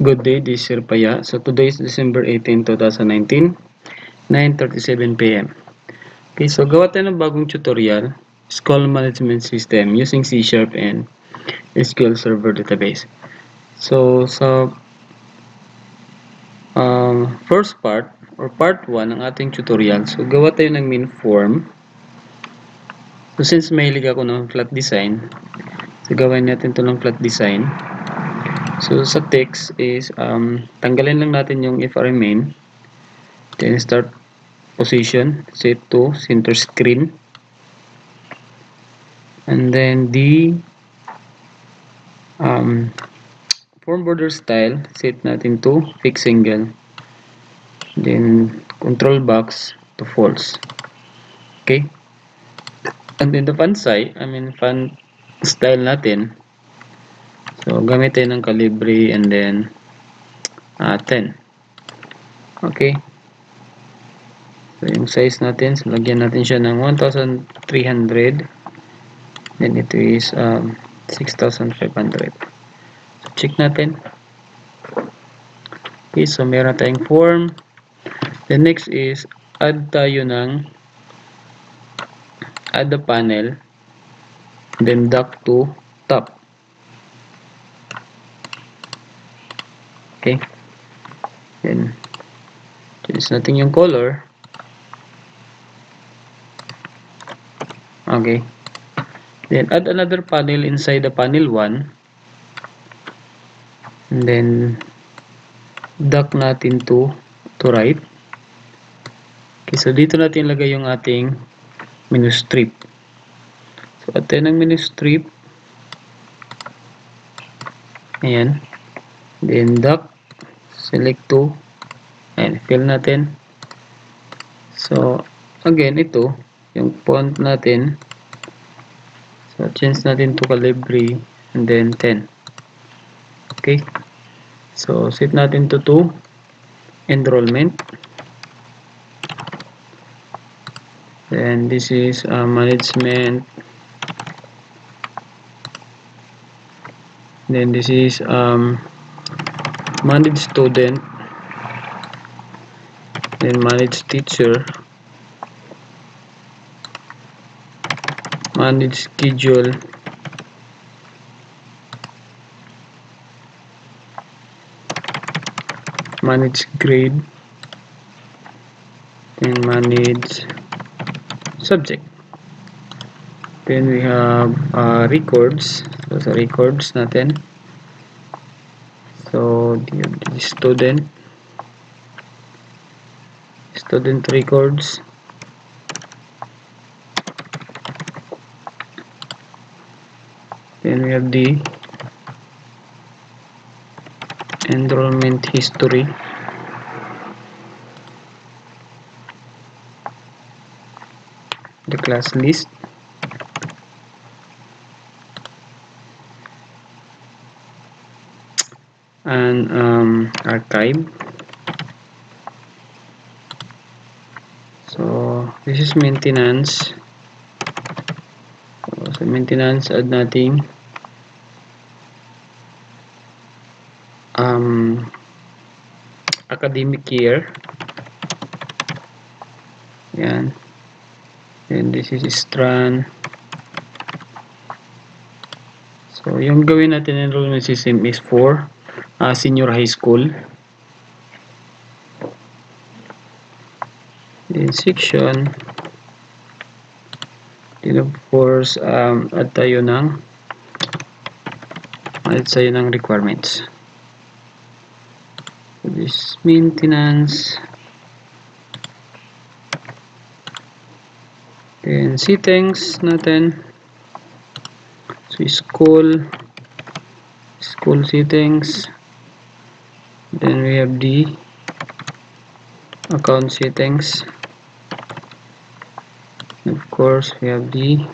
Good day, this is Sir Paya. So today is December 18, 2019, 9.37 p.m. Okay, so gawa tayo ng bagong tutorial, School Management System using C Sharp and SQL Server Database. So sa um, first part or part 1 ng ating tutorial, so gawa tayo ng main form. So since mahilig ako ng flat design, so gawin natin to ng flat design. So sa text is um, tanggalin lang natin yung if remain. Then start position, set to center screen. And then the um, form border style, set natin to fixed angle. Then control box to false. Okay? And then the font size, I mean font style natin, So, gamitin ng calibre and then uh, 10. Okay. So, yung size natin, lagyan natin siya ng 1,300. Then, ito is um, 6,500. So, check natin. Okay, so meron tayong form. The next is add tayo ng add the panel. Then, dock to top. Okay. Then, change natin yung color. Okay. Then, add another panel inside the panel 1. And then, duck natin to, to right. Okay, so dito natin lagay yung ating menu strip. So, at ng menu strip. Ayan. Then, duck select to and fill natin. So again ito yung font natin. So change natin to calibre and then 10 okay? So set natin to to enrollment. Then this is uh, management. Then this is um, manage student then manage teacher manage schedule manage grade then manage subject. Then we have uh, records. So sa records natin student student records. Then we have the enrollment history. The class list archive. So this is maintenance. So sa maintenance add natin. Um, academic year. Yan. And this is strand so yung gawin natin enrollment system is for uh, senior high school. Then section then of course um, add tayo ng add tayo ng requirements. So this maintenance. Then settings natin. So school school settings then we have the account settings. Of course we have the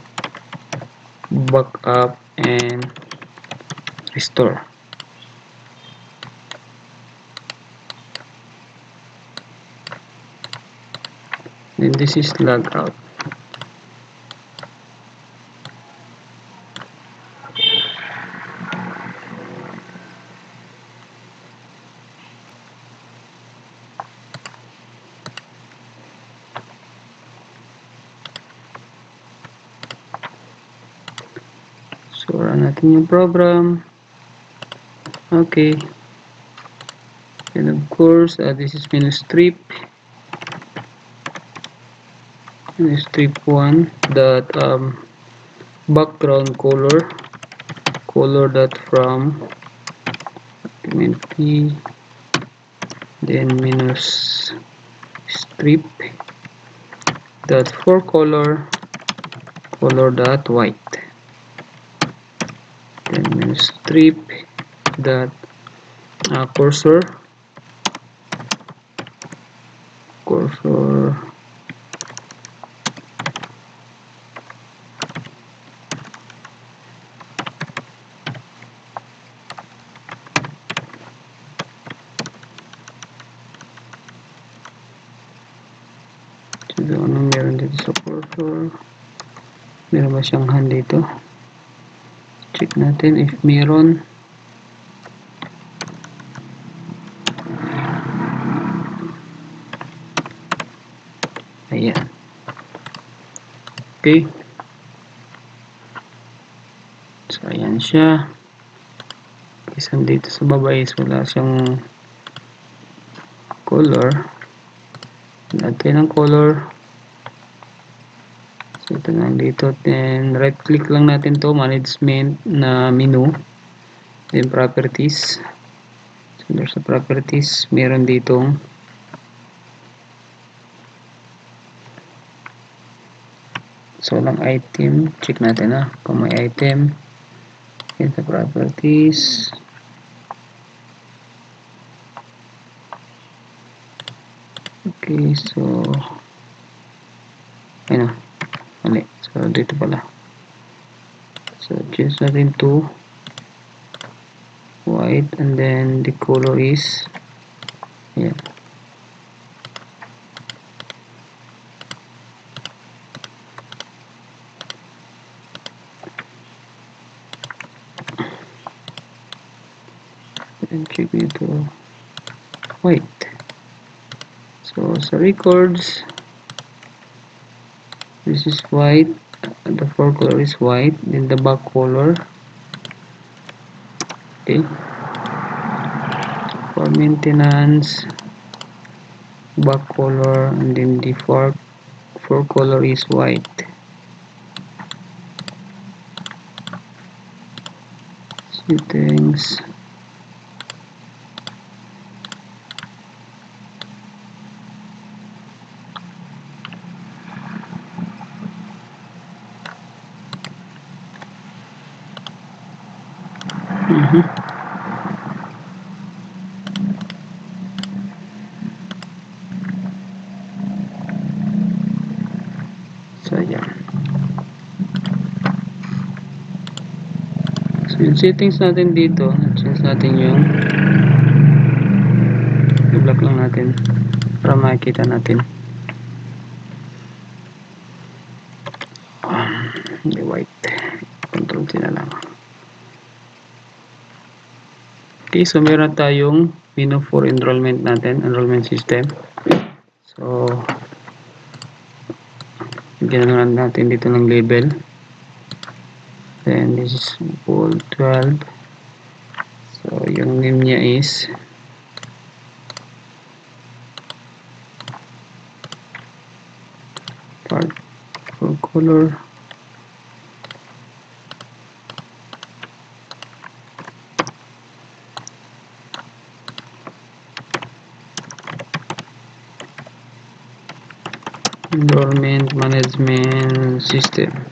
backup and restore. Then this is logout Yung program. Okay. And of course, uh, this is menu strip. Strip 1 dot um, background color color dot from P then minus strip dot for color color dot white strip dot uh, cursor. Cursor. So anong meron dito sa cursor. Meron ba siyang hand dito check natin if meron Ayan. Okay. So, ayan siya. Isang dito sa baba is wala siyang color. Natin ng color. So, ito na dito. Then, right click lang natin to management na menu. Then, properties. So, sa properties, meron ditong So, walang item. Check natin ha. Kung may item. Yan sa properties. Okay, so So, dito pala. So, change natin to white and then the color is yan. and check dito white so sa records this is white the fore color is white. Then the back color. Okay. For maintenance back color and then the fore, fore color is white. Settings yung settings natin dito, change natin yung i-block lang natin para makikita natin. Um, hindi white. Control C na lang. Okay, so meron tayong menu for enrollment natin, enrollment system. So, na natin dito ng label. Is bold 12. So, yung name niya is part color enrollment management system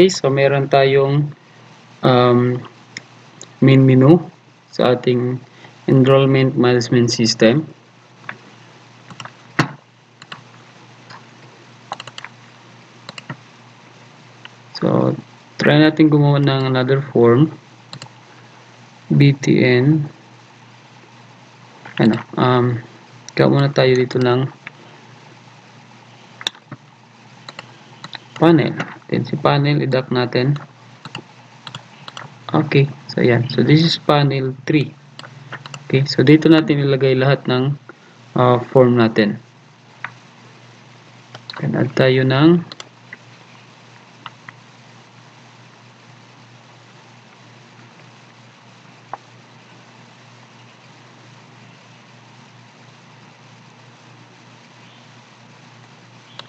Okay, so meron tayong um, main menu sa ating enrollment management system. So, try natin gumawa ng another form. BTN ano, um, kaya muna tayo dito ng panel. Then si panel, i-dock natin. Okay, so yan. So this is panel 3. Okay, so dito natin ilagay lahat ng uh, form natin. Then add tayo ng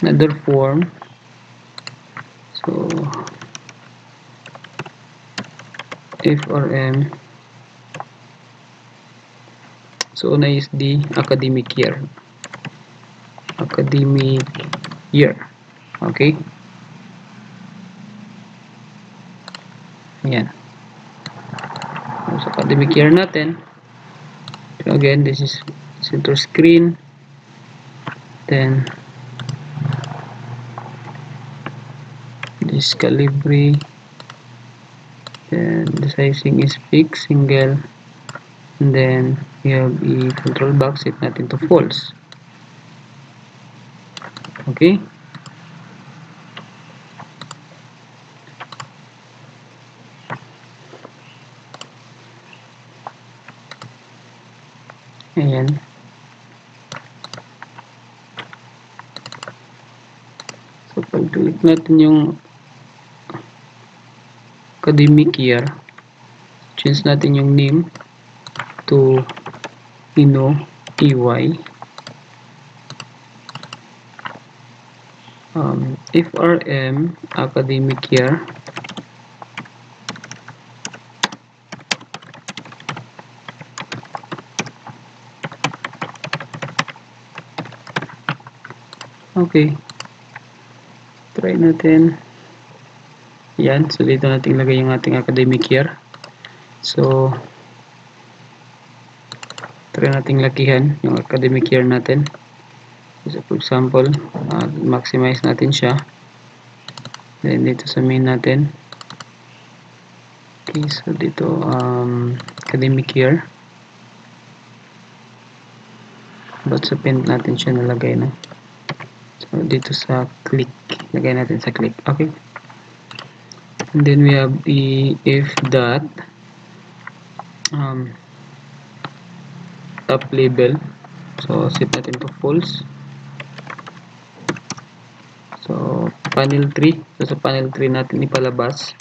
another form so if or m. So una is the academic year. Academic year. Okay? Yan so academic year natin so again this is center screen. Then this calibre then the sizing is fixed single. And then we have a control box set natin to false. Okay. Ayan so pag click natin yung academic year. Change natin yung name to Ino EY um, FRM academic year. Okay. Try natin yan. So dito natin lagay yung ating academic year. So try nating lakihan yung academic year natin. So for example uh, maximize natin siya. Then dito sa main natin. Okay so dito um, academic year. But sa pin natin siya nalagay na so dito sa click. Lagay natin sa click. Okay then we have the if dot um, top label. So set natin to false. So panel 3 so sa panel 3 natin ipalabas.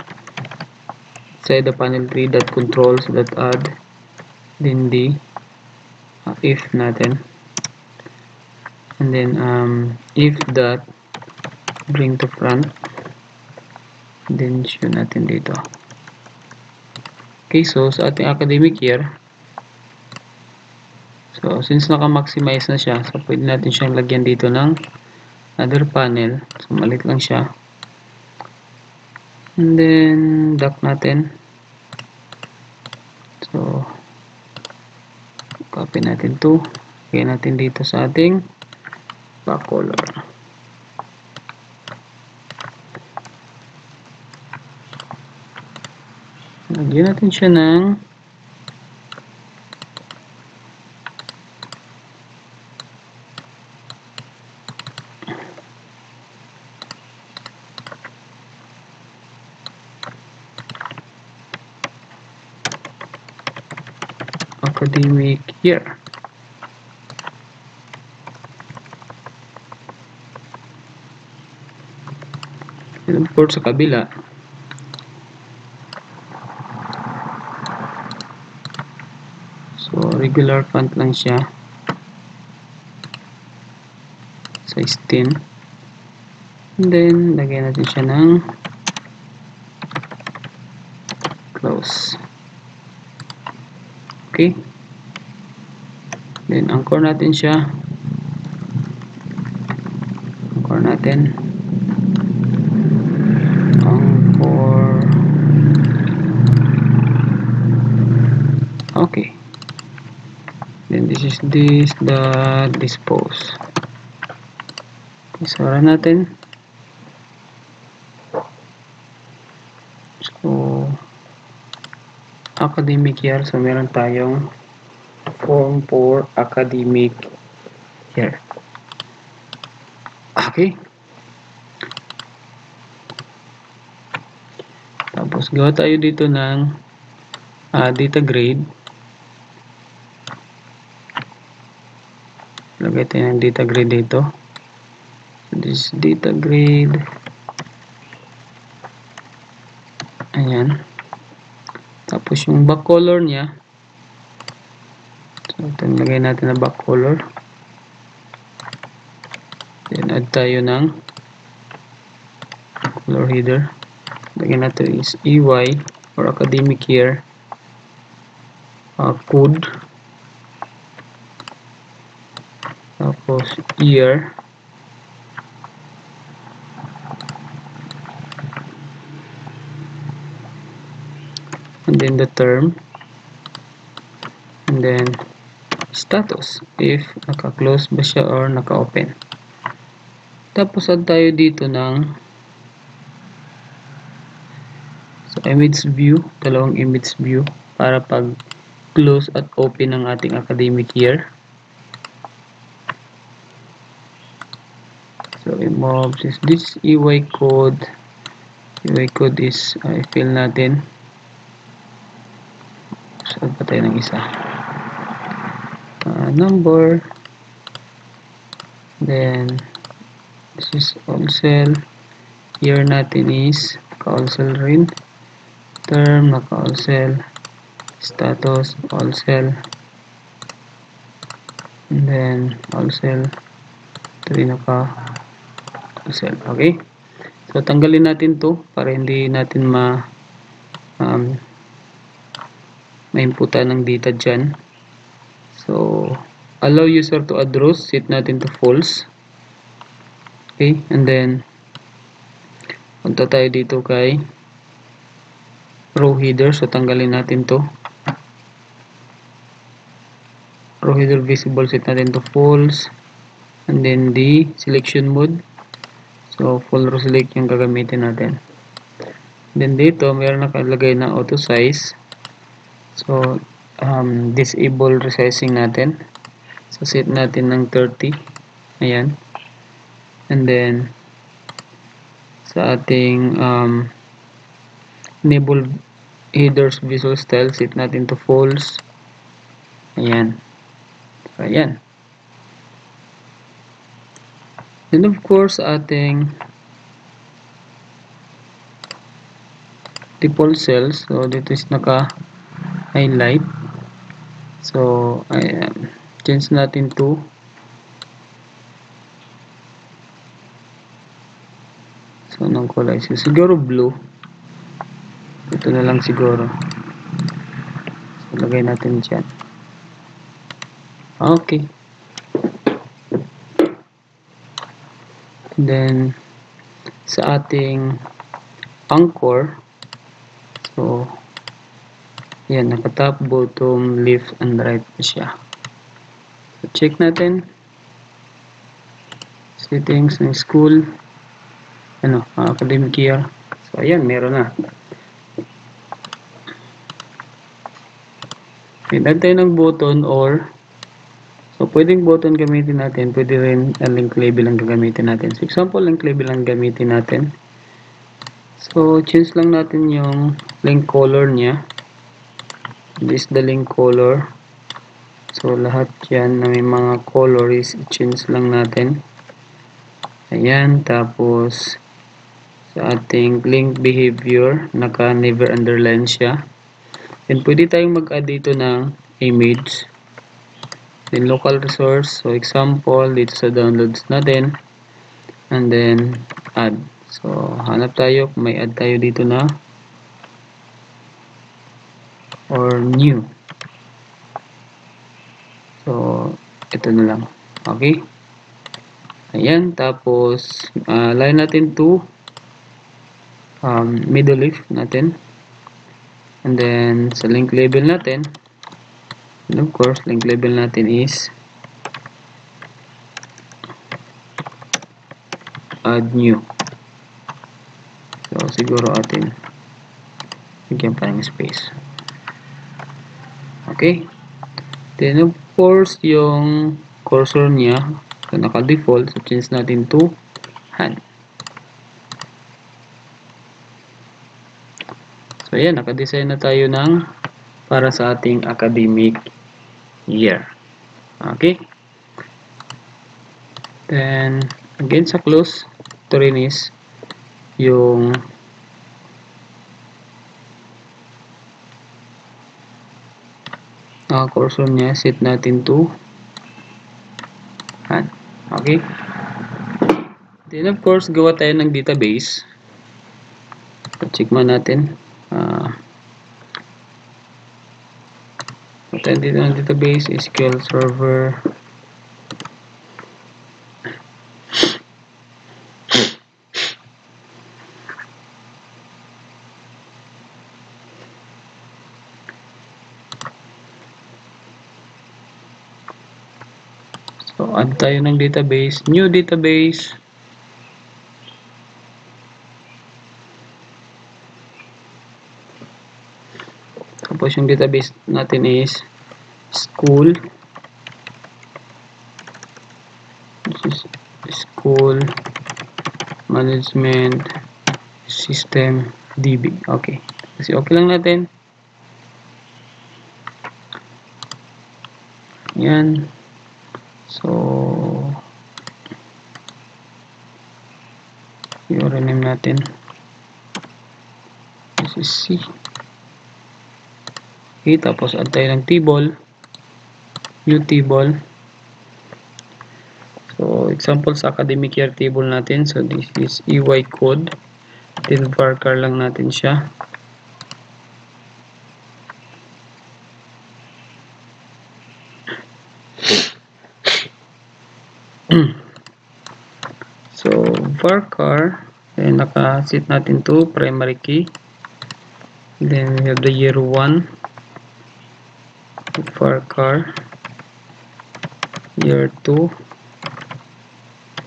Inside the panel 3 dot controls dot add then the uh, if natin. And then um, if dot bring to front then show natin dito. Okay so sa ating academic year so since naka-maximize na siya so pwede natin siyang lagyan dito ng other panel. So malit lang siya. And then dock natin. So copy natin to. Lagyan natin dito sa ating backcolor lagyan natin siya ng academic year. Of course sa kabila so regular font lang siya. Size 10 and then lagyan natin siya ng close. Okay. Then anchor natin siya. Anchor natin anchor okay then this is this the dispose? Okay, sara natin. So academic year. So meron tayong form for academic year. Okay. Tapos gawa tayo dito ng uh, data grade. Lagay tayo ng data grade dito. This data grade. Ayan. Tapos yung back color niya. So, ito nilagay natin na back color. Then add tayo ng color header. Lagyan natin is EY or academic year uh, code tapos year. And then the term. And then status. If naka-close ba siya or naka-open. Tapos add tayo dito ng so image view dalawang image view para pag close at open ng ating academic year so imove is this EY code EY code is uh, fill natin Saan pa tayo ng isa? Uh, number. Then, this is all cell. Year natin is naka-all cell rin. Term, naka-all cell. Status, all cell. And then, all cell. Ito rin cell. Okay? So, tanggalin natin to para hindi natin ma um, na-inputan ng data dyan. So, allow user to add rows, set natin to false. Okay, and then, punta tayo dito kay row header. So, tanggalin natin to. Row header visible, set natin to false. And then, the selection mode. So, full row select yung gagamitin natin. Then, dito, mayroon nakalagay na auto size. So, um, disable resizing natin. So, set natin ng 30. Ayan. And then, sa ating um, enable headers visual style, set natin to false. Ayan. So, ayan. And of course, ating default cells. So, dito is naka highlight so ayan. Change natin to so anong kulay. Siguro blue. Ito na lang siguro. So lagay natin dyan. Okay then sa ating anchor so yan, naka-top, bottom, left, and right pa siya. So, check natin. Settings ng school. Ano, academic year. So, ayan, meron na. Pinag tayo ng button or so, pwedeng button gamitin natin. Pwede rin uh, link label ang gagamitin natin. So, example, link label ang gamitin natin. So, change lang natin yung link color niya this the link color so lahat yan na may mga color is change lang natin ayan tapos sa ating link behavior naka never underline siya then pwede tayong mag add dito ng image then local resource. So example dito sa downloads natin and then add. So hanap tayo. May add tayo dito na. Or new. So ito na lang. Okay. Ayan. Tapos uh, line natin to um, middle leaf natin. And then sa link label natin and of course link label natin is add new so siguro atin bigyan pa ng space Okay? Then, of course, yung cursor niya, so naka-default, so change natin to hand. So, ayan, nakadesign na tayo ng para sa ating academic year. Okay? Then, again sa close, ito rin is yung uh, cursor niya, set natin to yan. Okay? Then, of course, gawa tayo ng database. Check man natin. Uh, tayo dito ng database, SQL Server. So, add tayo ng database. New database. Tapos yung database natin is school. This is school management system DB. Okay. Kasi okay lang natin. Yan. So, yung rename natin. This is C. Okay, tapos add tayo ng table. New table. So, example sa academic year table natin. So, this is EY code. Then, varchar lang natin siya. so, varchar. Then, naka-set natin to primary key. Then, we have the year 1. Varchar. Year 2.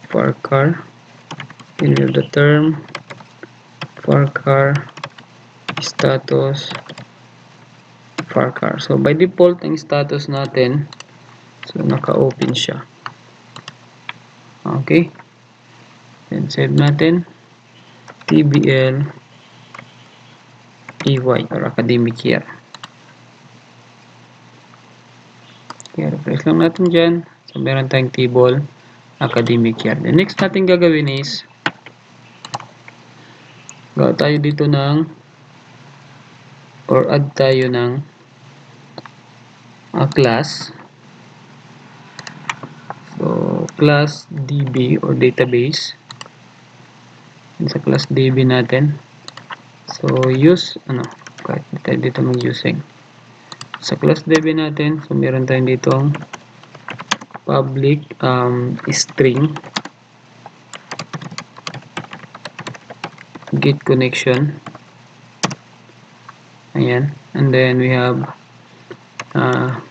Varchar. Then, we have the term. Varchar. Status. Varchar. So, by default, ang status natin, so, naka-open siya. Okay. Then, save natin. TBL EY or academic year. Refresh lang natin dyan. So, meron tayong table academic year. The next natin gagawin is gawa tayo dito ng or add tayo ng a class. So, class DB or database sa class DB natin. So, use, ano, kahit dito mag-using. Sa class DB natin, so meron tayong ditong public um, string get connection. Ayan. And then we have uh,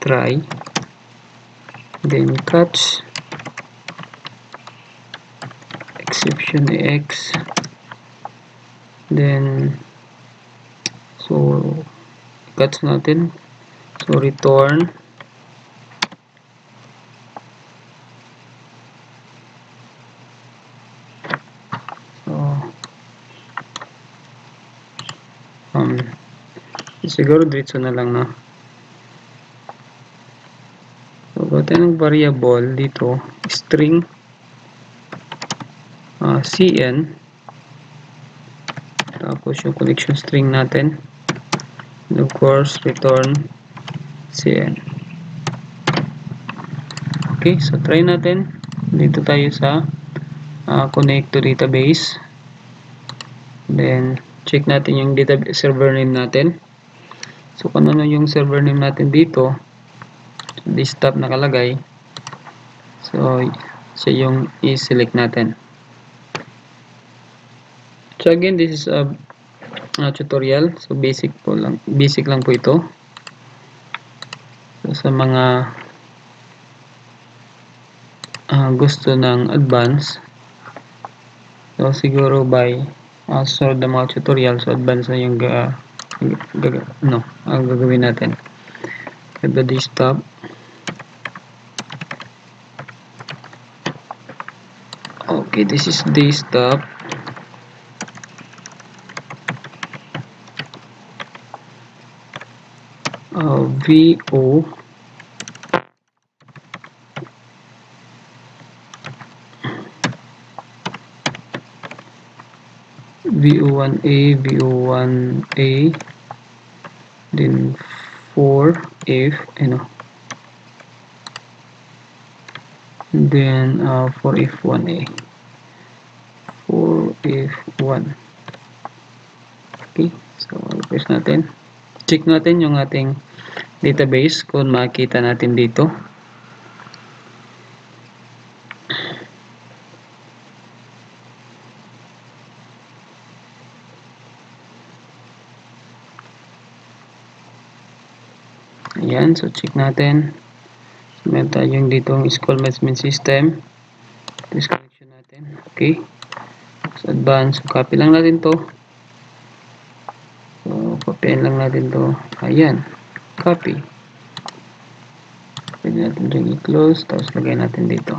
try then catch exception x. Then so catch natin. So return. So um siguro diretso na lang no? So, tayo ng variable dito, string uh, cn tapos yung connection string natin. And of course return cn okay, so try natin. Dito tayo sa uh, connect to database. Then check natin yung database server name natin. So kung ano yung server name natin dito desktop nakalagay. So siya yung i-select natin again this is a, a tutorial. So basic po lang basic lang po ito. So, sa mga uh, gusto ng advance so siguro by uh, so the mga tutorial so advance na yung ga, no, ang gagawin natin. At the desktop Okay, this is desktop. Uh, VO VO1A, VO1A, then 4F, ano, then uh, 4F1A, 4F1. Okay, so press natin. Check natin yung ating database kung makita natin dito. Ayan, so check natin. So, meron tayong ditong school management system. Description natin. Okay. So, advance. So, copy lang natin to. So, copyin lang natin to. Ayan. Copy. Pwede natin rin i-close. Tapos, lagay natin dito.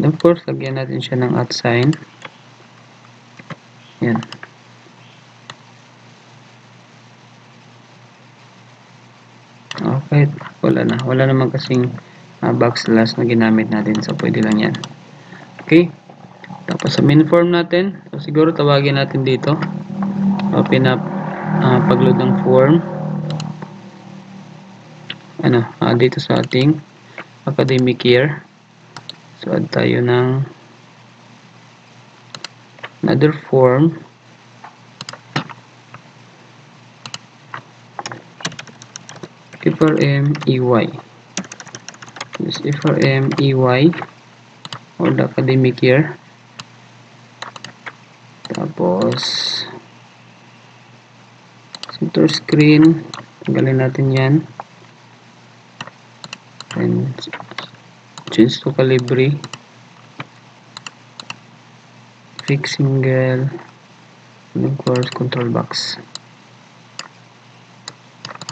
Of course, lagyan natin siya ng at sign. Ayan. Okay, wala na. Wala naman kasing uh, backslash na ginamit natin. So, pwede lang yan. Okay. Tapos, sa main form natin, so, siguro tawagin natin dito. Open up uh, pagload ng form. Ano, uh, dito sa ating academic year. So, add tayo ng another form. FRM EY. This FRM EY or the academic year. Tapos center screen, tanggalin natin yan. And change to Calibri. Fix single. Course, control box.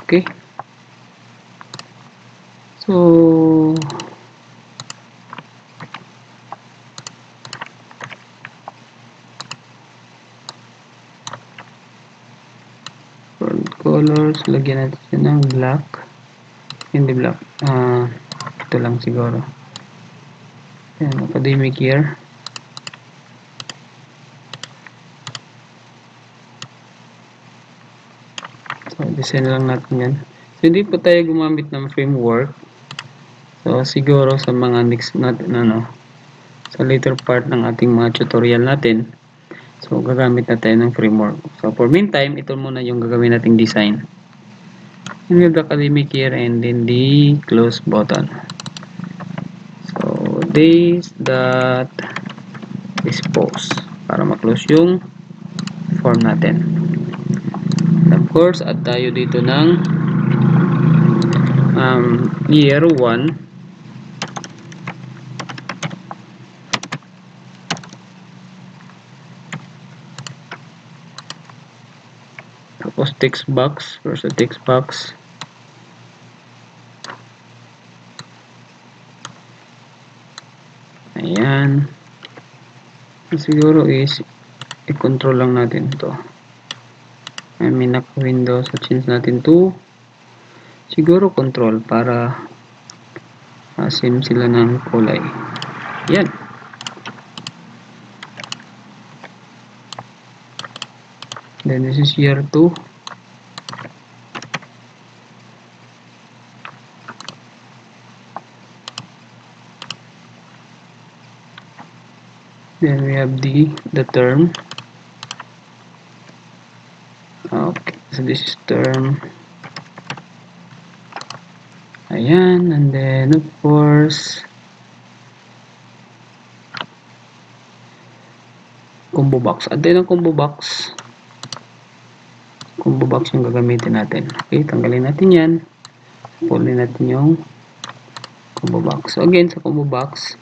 Okay. So, colors, lagyan natin ng black. Hindi black. Ah, ito lang siguro. Yan, academic year. So, design lang natin yan. So, hindi po tayo gumamit ng framework. So, siguro sa mga next natin, ano, sa later part ng ating mga tutorial natin, so, gagamit na tayo ng framework. So, for meantime, ito muna yung gagawin nating design. And the academic year and then the close button. This, that, dispose. Para ma-close yung form natin. And of course, add tayo dito ng um, year 1 tapos text box the text box ayan. Siguro is i-control lang natin to. I mean window so change natin to siguro control para uh, same sila ng kulay. Yan. Then this is year 2 then we have the the term. Okay so this is term. Ayan and then of course combo box. Add tayo ng combo box combo box yung gagamitin natin. Okay tanggalin natin yan. Pulin natin yung combo box. So again sa combo box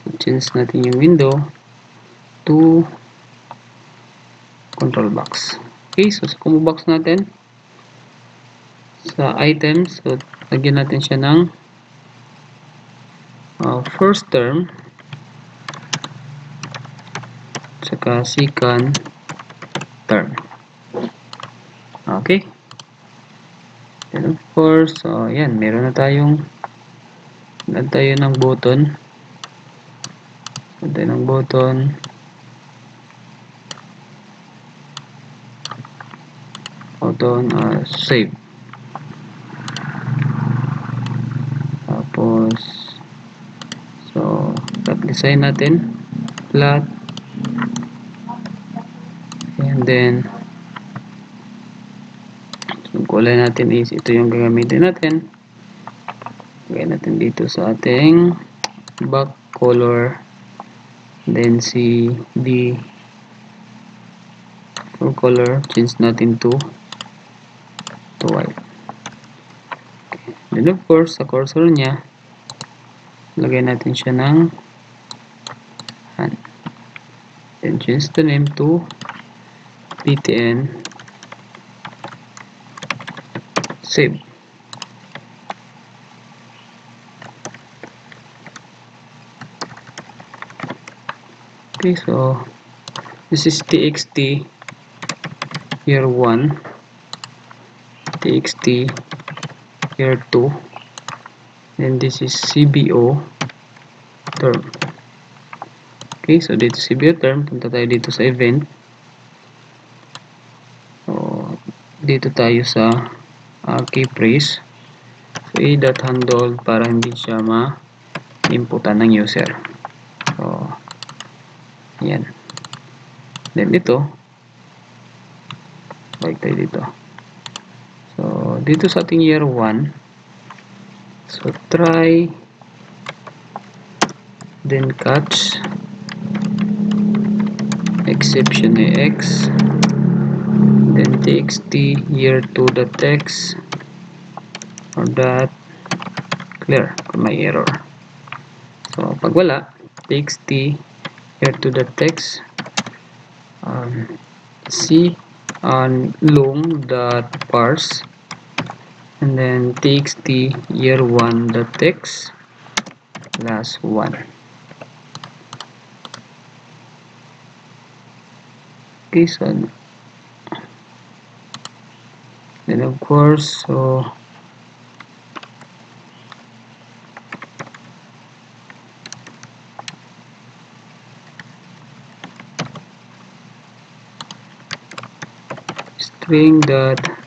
so change natin yung window to control box okay so sa combo box natin sa items so lagyan natin siya ng uh, first term sa second term. Okay? And of course, so yan, meron na tayong add tayo ng button. Tayo ng button. Button, uh, save. Tapos, so, cut design natin. Flat. And then, yung kulay natin is ito yung gagamitin natin. Lagay natin dito sa ating back color. Then si D full color, change natin to white. Then of course, sa cursor niya, lagay natin siya ng hand. Then change the name to PTN save. Okay, so this is TXT year 1 TXT year 2 and this is CBO term. Okay, so dito CBO term, punta tayo dito sa event. So, dito tayo sa uh, key phrase. So, a.handle para hindi siya ma-inputan ng user. So, yan. Then, ito, balik tayo dito. Dito sa ating year 1, so, try, then catch, exception ni x, then txt year 2 the text or that clear kung may error. So pag wala txt year 2 the text um, c on long dot parse and then takes the year 1 the text last one. Okay so then of course so string dot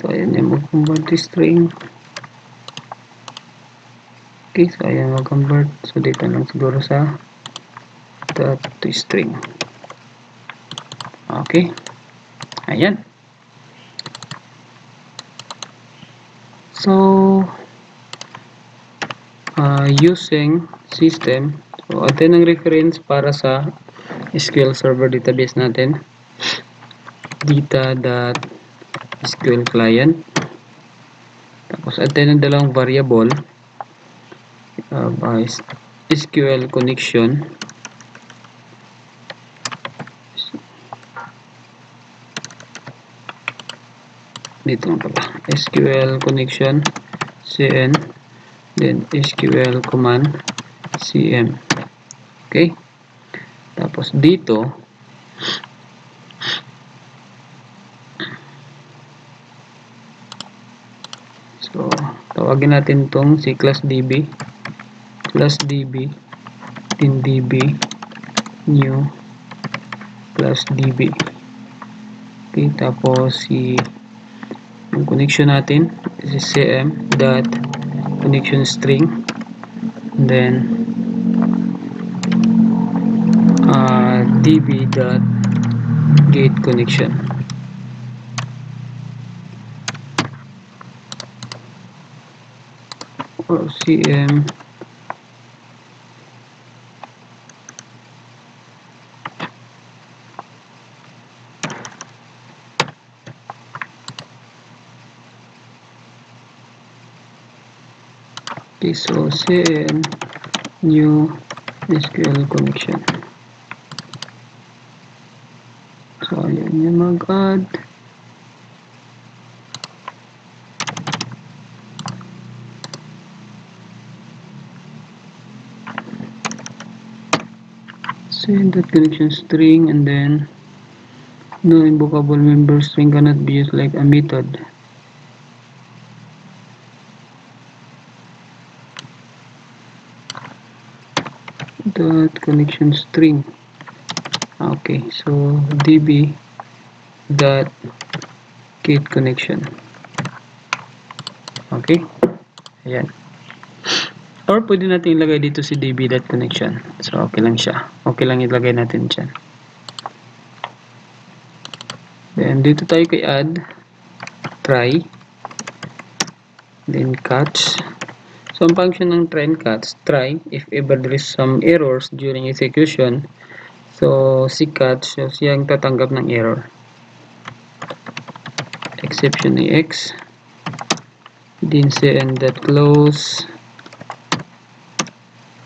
so ayan yung mag-convert to string Okay, so ayan mag-convert. So dito lang siguro sa dot to string. Okay. Ayan. So uh, using system, so atin ang reference para sa SQL Server database natin. data.sql client. Tapos atin ang dalawang variable. Uh, by SQL connection. Dito nga pala. SQL connection cn then SQL command cm okay? Tapos dito so tawagin natin tong si class db plus db din db new plus db okay tapos si yung connection natin is cm dot connection string. Then uh, db dot gate connection or cm Okay, so cn new SQL connection. So, ayan yung mag-add. Send that connection string and then no invocable member string cannot be used like a method. Dot connection string. Okay so db dot get connection. Okay? Ayan. Or pwede natin ilagay dito si db dot connection. So okay lang siya okay lang ilagay natin dyan. Then dito tayo kay add. Try. Then catch. So, ang function ng try and catch, try, if ever there is some errors during execution, so si catch, so siya ang tatanggap ng error. Exception ni X, din si end that close,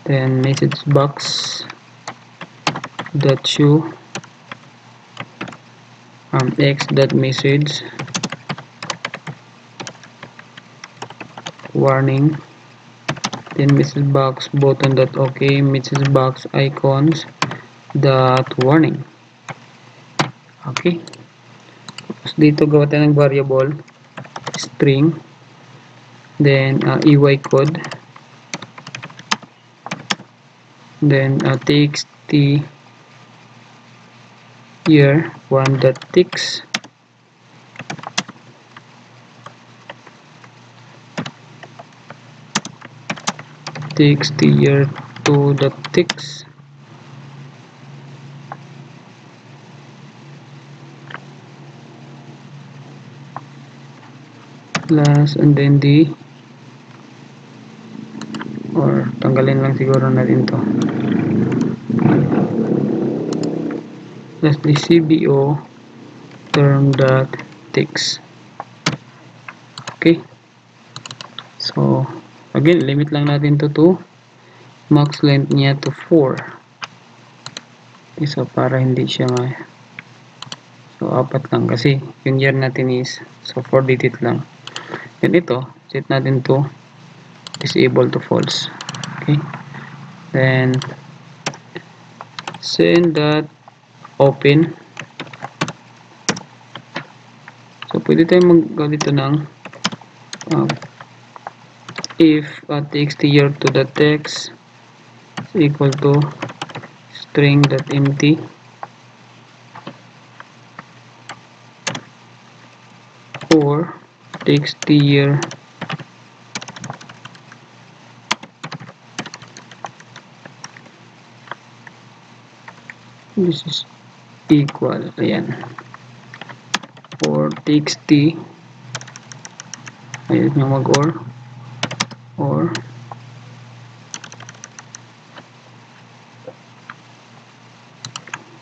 then message box dot show um, x dot message. Warning. Then message box button dot okay message box icons dot warning. Okay. Tapos dito gawa tayo ng variable string. Then uh, ey code. Then uh, txt year one dot text text year to the text plus and then the or tanggalin lang siguro natin to plus the CBO term dot text okay so Again, limit lang natin to to max length niya to 4. Okay, so, para hindi siya ma So, apat lang kasi yung year natin is so 4 digit lang. Then ito, set natin to disable to false. Okay. Then send that open. So, pwede tayong mag dito ng uh, if a text here to the text is equal to string that empty or text here this is equal ayan. Or txt ayun yung mag or or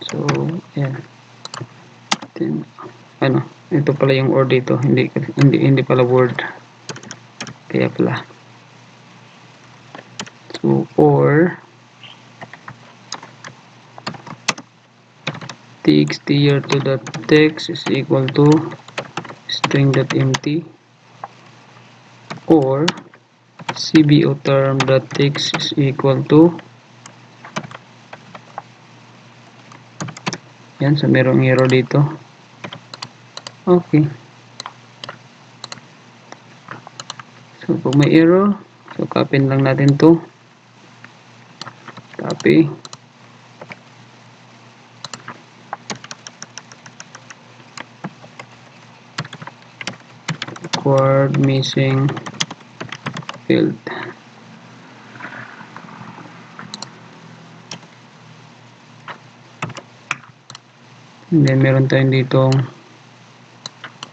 so yan then ano ito pala yung or dito. Hindi hindi hindi pala word. Kaya pala. So or txt here to the text is equal to string dot empty or CBO term dot text is equal to yan so merong error dito. Okay. So pag may error so copy lang natin to. Copy required missing field. And then meron tayong ditong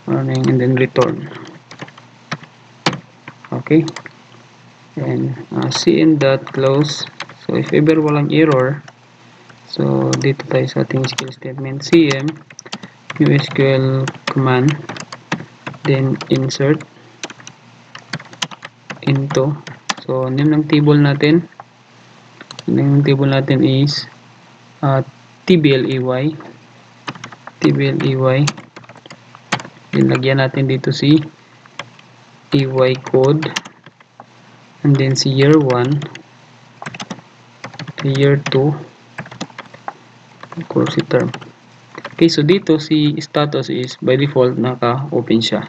running and then return. Okay. And uh, cn dot close. So if ever walang error, so dito tayo sa ating skill statement cm new SQL command then insert. Into. So name ng table natin. Name ng table natin is uh, tbley tbley then lagyan natin dito si ey code. And then si year 1 year 2 equals si term. Okay, so dito si status is by default naka-open siya.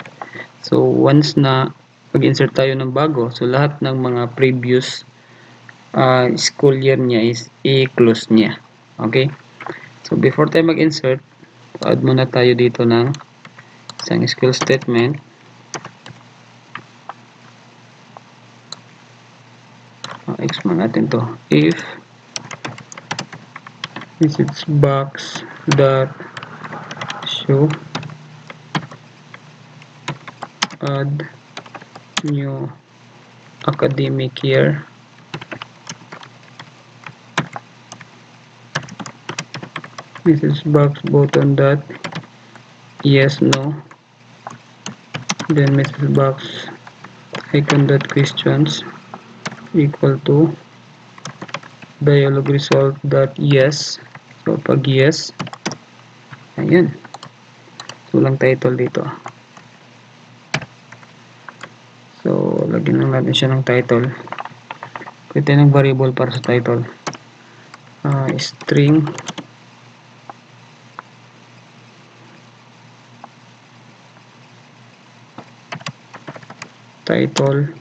So once na mag-insert tayo ng bago, so lahat ng mga previous uh, school year niya is i-close niya. Okay? So before tayo mag-insert, add muna tayo dito ng isang SQL statement. Uh, X man natin to. If message box dot show add new academic year. Message box button dot yes no. Then message box icon dot questions equal to dialog result dot yes so pag yes. Ayan so lang title dito. So lagyan lang natin siya ng title. Pwede ng variable para sa title. Uh, string. Title.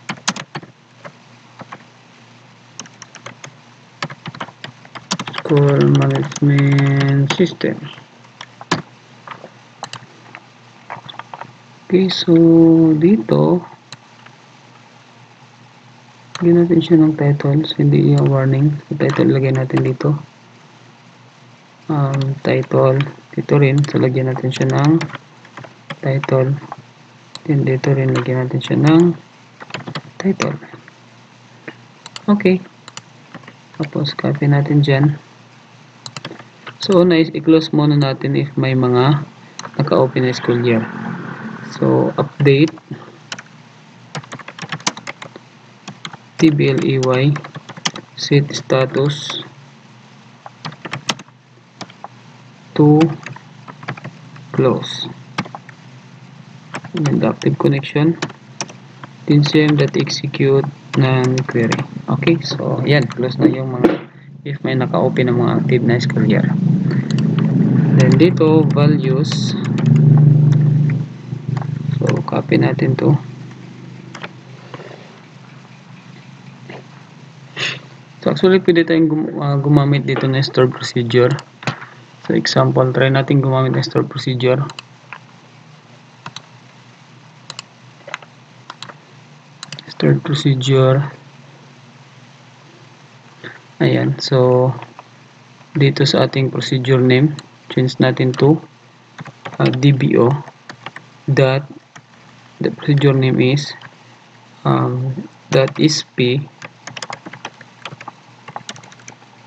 School management system okay so dito lagyan natin siya ng title so hindi yung warning so title lagyan natin dito um, title dito rin so lagyan natin siya ng title Then dito rin lagyan natin siya ng title. Okay. Tapos copy natin dyan. So, nice, i-close muna natin if may mga naka-open na school year. So, update. Tbley set status. To close. And active connection. Din execute ng query okay so yan close na yung mga if may naka-open ng mga active na year then dito values copy natin to so actually pwede tayong gum uh, gumamit dito ng store procedure so example try natin gumamit ng store procedure start procedure ayan so dito sa ating procedure name change natin to uh, dbo dot the procedure name is um, dot sp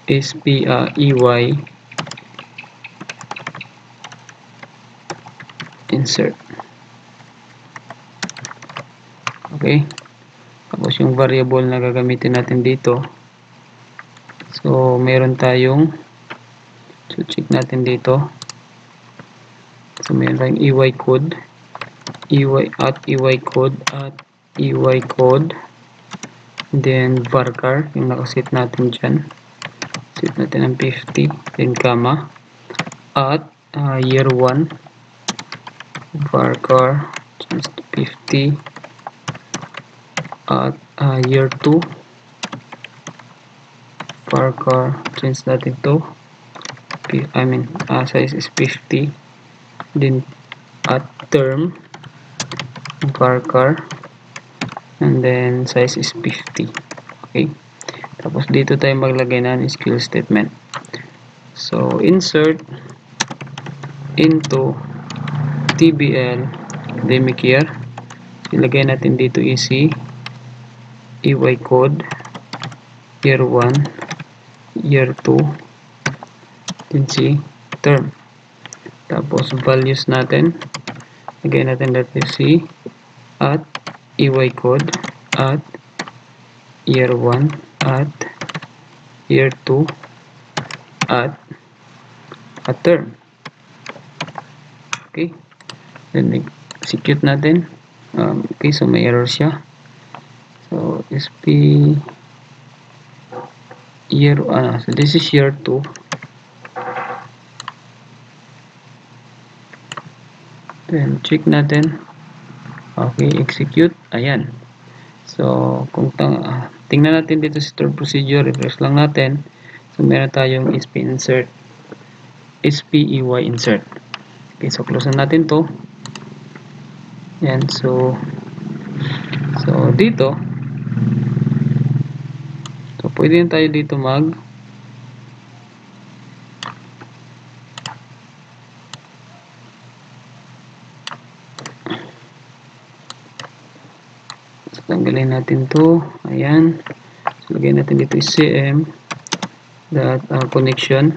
sp uh, ey insert. Okay? Tapos yung variable na gagamitin natin dito. So meron tayong so check natin dito. So meron tayong ey code ey at ey code at ey code. Then varchar yung nakaset natin dyan. Set natin ng 50 then comma at uh, year 1 varchar 50 at uh, year 2 Parker change natin to. I mean uh, size is 50 then at term Parker. And then size is 50 okay. Tapos dito tayo maglagay ng skill statement. So insert into TBL academic year. Ilagay natin dito easy EY code year 1 year 2 then C term. Tapos values natin lagay natin dati C at EY code at year 1 at year 2 at at term. Okay. Then execute natin. Um, okay so may error siya. So sp year uh, so this is year 2 Then, check natin. Okay, execute. Ayan. So, kung uh, tingnan natin dito sa stored procedure, refresh lang natin. So, meron tayong SP insert. SPEY insert. Okay, so close na natin to. Yan, so so dito so pwede tayo dito mag tanggalin natin to. Ayan. So lagay natin dito is cm that uh, connection.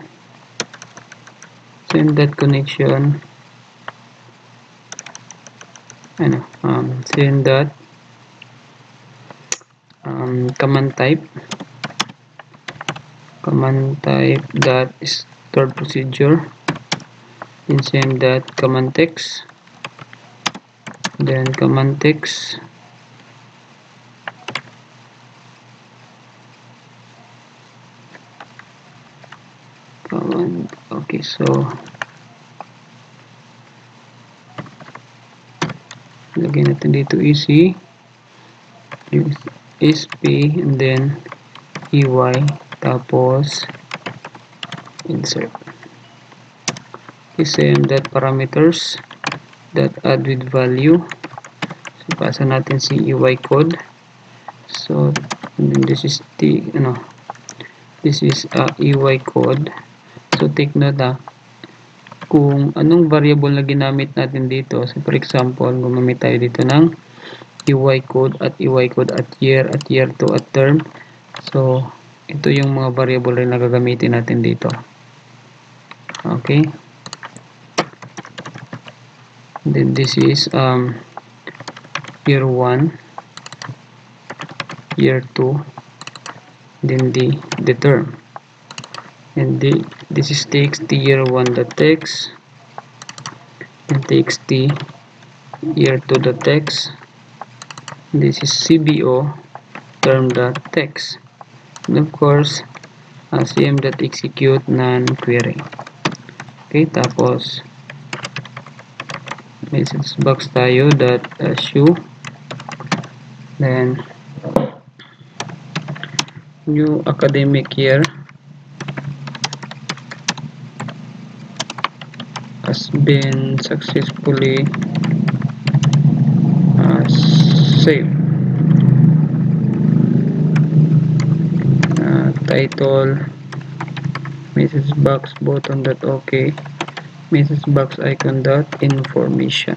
Send that connection ano um, send that um, command type. Command type that stored procedure. Then send that command text. Then command text command okay so lagyan natin dito easy SP and then EY tapos insert. Same that parameters that add with value. So pasa natin si EY code. So then this is the ano this is a EY code so take note ha kung anong variable na ginamit natin dito. So for example gumamit tayo dito ng EY code at EY code at year at year 2 at term. So ito yung mga variable rin na gagamitin natin dito. Okay. Then this is um, year 1 year 2 then the the term and the this is txt year 1 the text and txt year 2 the text. This is cbo term dot text. And of course cm dot execute non query. Okay tapos. Message box tayo dot issue. Then new academic year has been successfully uh, saved. Uh, title message box button dot okay message box icon dot information.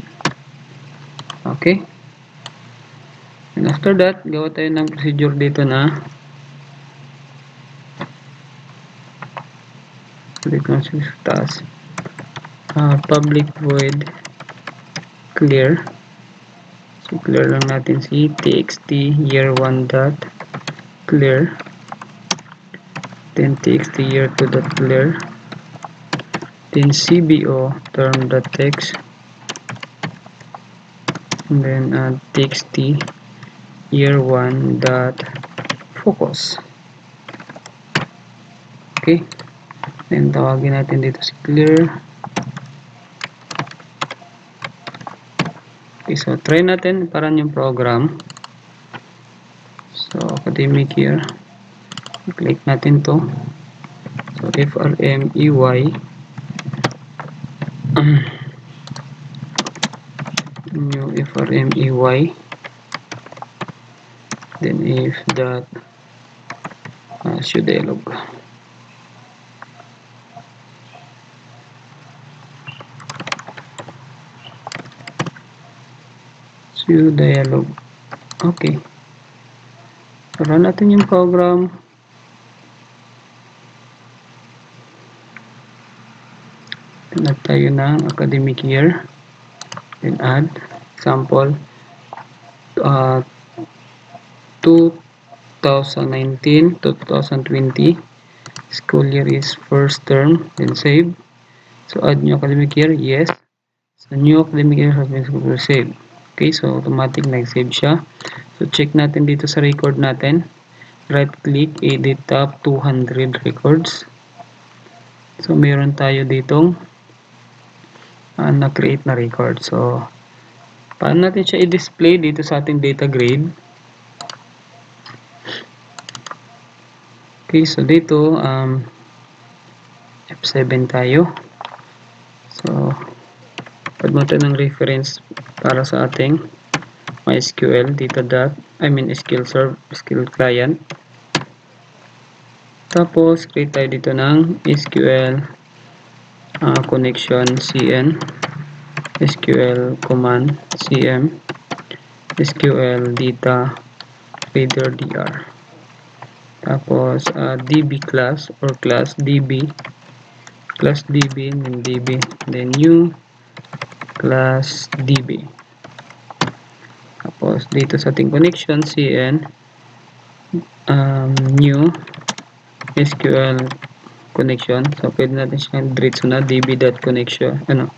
Okay. And after that gawa tayo ng procedure dito na click on taas uh, public void. Clear. So clear lang natin si txt year 1 dot clear. Then txt year 2 dot clear. Then cbo term dot text and then uh, txt year 1 dot focus. Okay. Then tawagin natin dito si clear so try natin paran yung program. So academic year. Click natin to. So frmey new frmey then if that uh, show dialog show dialog okay. Run natin yung program. Nag tayo ng academic year? Then add example uh, 2019 to 2020 school year is first term then save. So add new academic year yes. So new academic year has been saved okay so automatic nag-save siya so check natin dito sa record natin right click edit top 200 records so meron tayo ditong uh, na-create na record. So, paano natin siya i-display dito sa ating data grid? Okay, so dito, um, F7 tayo. So, pag natin ng reference para sa ating MySQL data dot, I mean SQL serve, SQL client. Tapos, create tayo dito ng SQL uh, connection CN, SQL command CM, SQL data reader DR. Tapos, uh, DB class or class DB, class DB, then DB, then new class DB. Tapos, dito sa ating connection, CN, um, new SQL connection. So, pwede natin siyang diretso na db.connection, ano,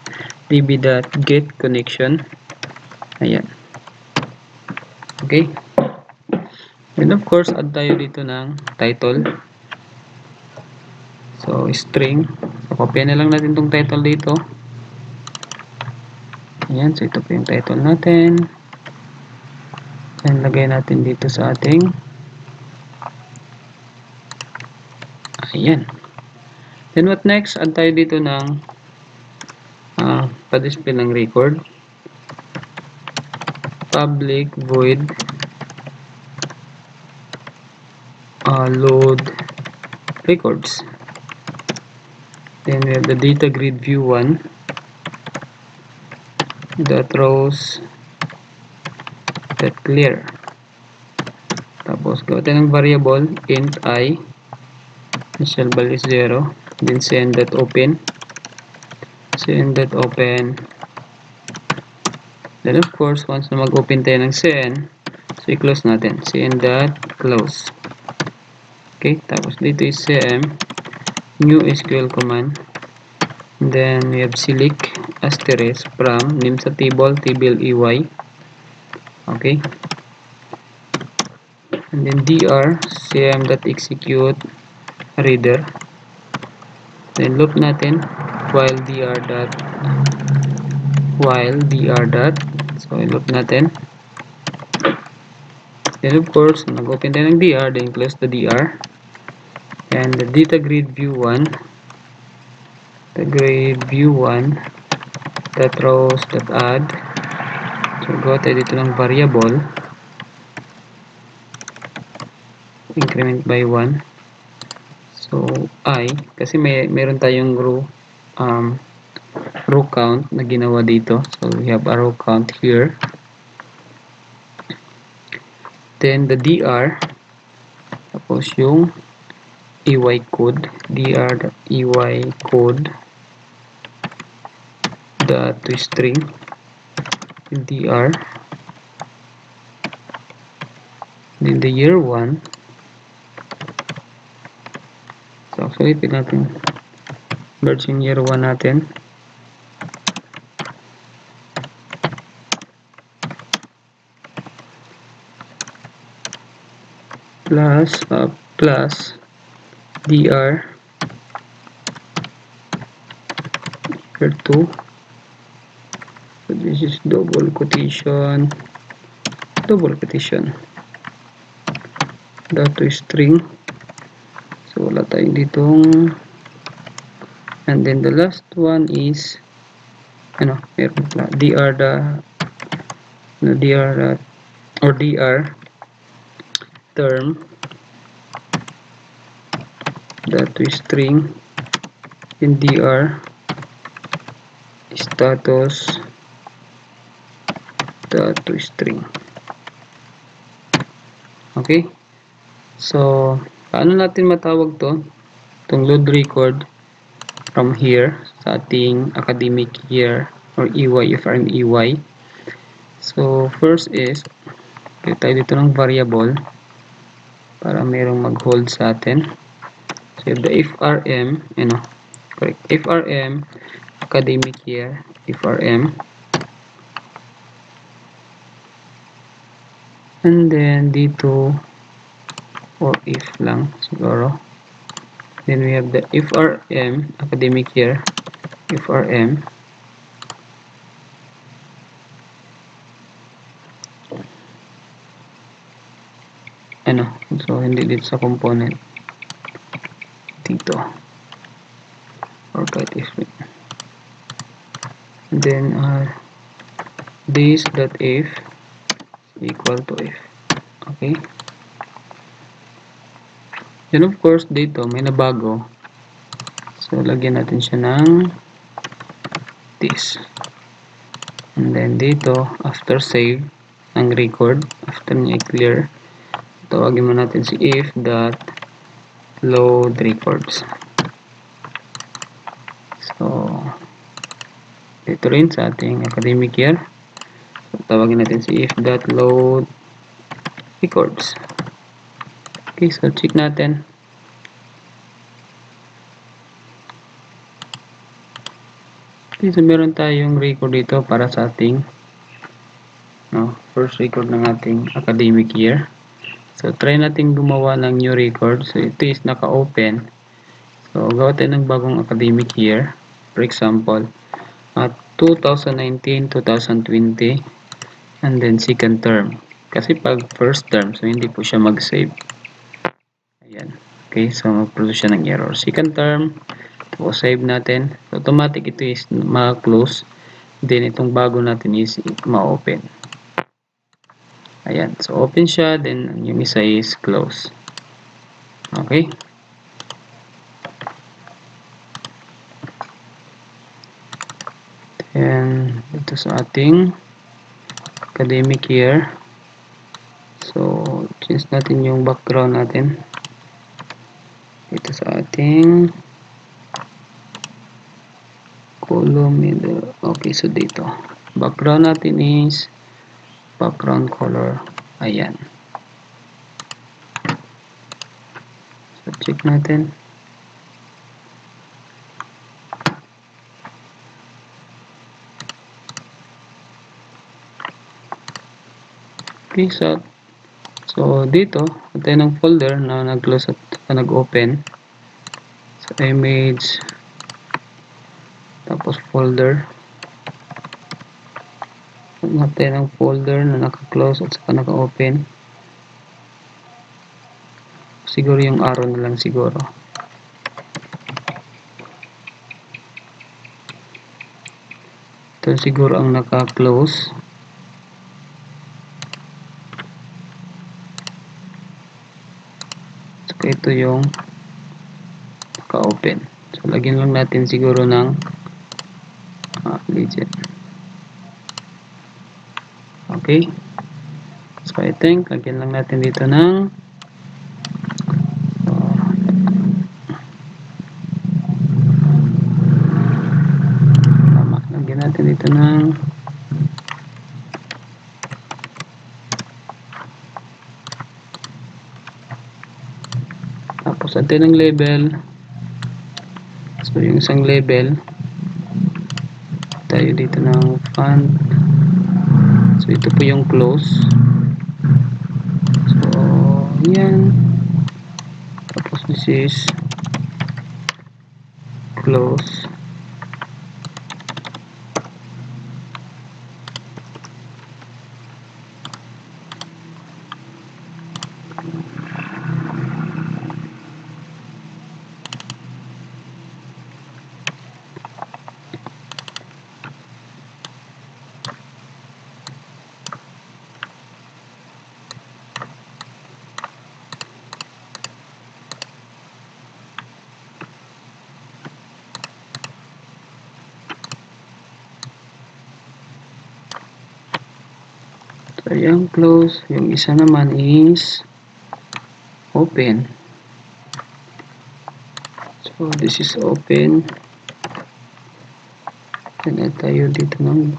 db.get connection. Ayan. Okay. And of course, add tayo dito ng title. So, string. So, copy na lang natin tong title dito. Ayan. So, ito po yung title natin. Then, lagay natin dito sa ating ayan. Then, what next? Add tayo dito ng uh, pa-display ng record. Public void uh, load records. Then, we have the data grid view 1 that rows set clear. Tapos, gawa ng variable int i. Initial value is 0 then cn dot open. Cn dot open. Then of course once na mag-open tayo ng cn so i-close natin. Cn dot close. Okay tapos dito is cm new SQL command. and then we have select asterisk from name sa table table ey okay. And then dr cm.execute reader. Then loop natin while dr dot while dr dot. So loop natin. Then of course nag-open tayo ng dr then close the dr and the data grid view 1 the grid view 1 that rows that add So, gawa tayo dito ng variable. Increment by 1. So, i, kasi may meron tayong row, um, row count na ginawa dito. So, we have a row count here. Then, the dr, tapos yung ey code, dr ey code, the to string, dr then the year 1 so actually pin natin yung year 1 natin plus uh, plus dr 2 so this is double quotation. Double quotation. Dot to string. So wala tayong ditong. And then the last one is ano meron pala. Dr the no, dr uh, or dr term. Dot to string. In dr status dot to string okay? So paano natin matawag to? Itong load record from here sa ating academic year or EY if I'm EY so first is create tayo dito ng variable para merong mag-hold sa atin. So the FRM you know correct. FRM academic year FRM and then dito or if lang siguro. Then we have the FRM academic year FRM ano so hindi dito sa component. Dito. Or kahit if then uh, this dot if equal to if okay? Then of course dito may nabago. So lagyan natin siya ng this. And then dito after save ng record after niya i-clear tawagin mo natin si if dot load records. So dito rin sa ating academic year tawagin natin si if dot load records okay so check natin okay so meron tayong record dito para sa ating no, first record ng ating academic year So, try natin gumawa ng new record. So, ito is naka-open. So, gawa tayo ng bagong academic year. For example, at 2019-2020 and then second term. Kasi pag first term, so hindi po siya mag-save. Ayan. Okay, so mag-produce siya ng error. Second term, tapos save natin. So, automatic ito is ma-close. Then, itong bago natin is ma-open. Ayan. So, open siya. Then, yung isa is close. Okay. Then, dito sa ating academic year. So, change natin yung background natin. Dito sa ating column. Okay, so dito. Background natin is background color ayan so check natin okay so dito tayo ng folder na nag-close at nag-open so image tapos folder Hanap tayo folder na naka-close at saka naka-open. Siguro yung arrow na lang siguro. Ito siguro ang naka-close. Ito yung naka-open. So, lagyan lang natin siguro ng ah, legit. Okay. So, I think, lagyan lang natin dito ng tama. Lagyan natin dito ng tapos natin ng label so yung isang label tayo dito ng font So, ito po yung close. So, yan. Tapos, this is close. So, yung close. Yung isa naman is open. So, this is open. Then, tayo dito ng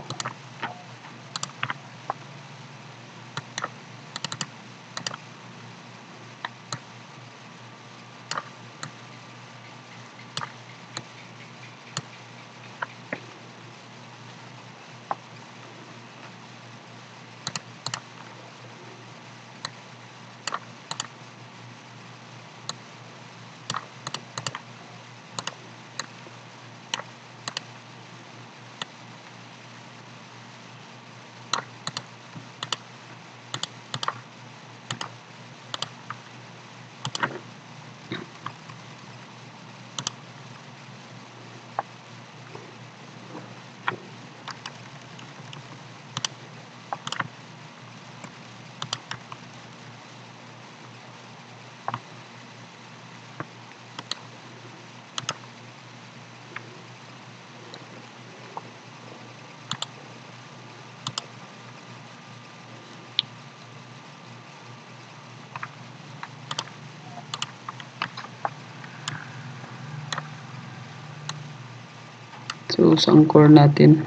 So, sa core natin,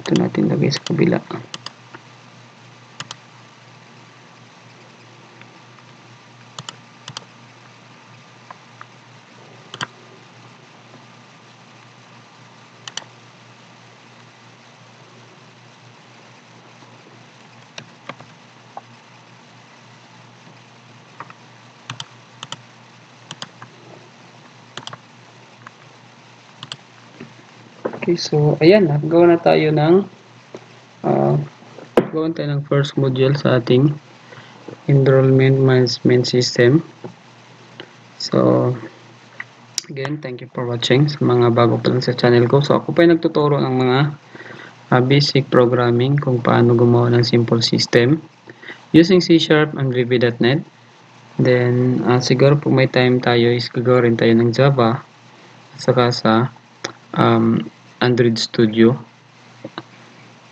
ito natin lagay sa kabila. Okay, so ayan na, gawa na tayo ng uh, gawa tayo ng first module sa ating enrollment management system. So, again, thank you for watching sa mga bago pa lang sa channel ko. So, ako pa yung nagtuturo ng mga uh, basic programming kung paano gumawa ng simple system using C Sharp and VB.NET. Then, uh, siguro po may time tayo is gagawa rin tayo ng Java at saka sa um, Android Studio.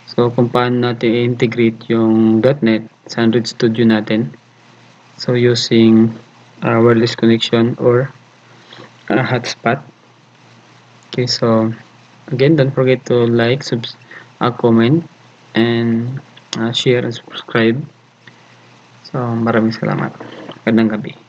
So, kung paano natin i-integrate yung .NET sa Android Studio natin. So, using uh, wireless connection or uh, hotspot. Okay, so, again, don't forget to like, subs uh, comment, and uh, share and subscribe. So, maraming salamat. Magandang gabi.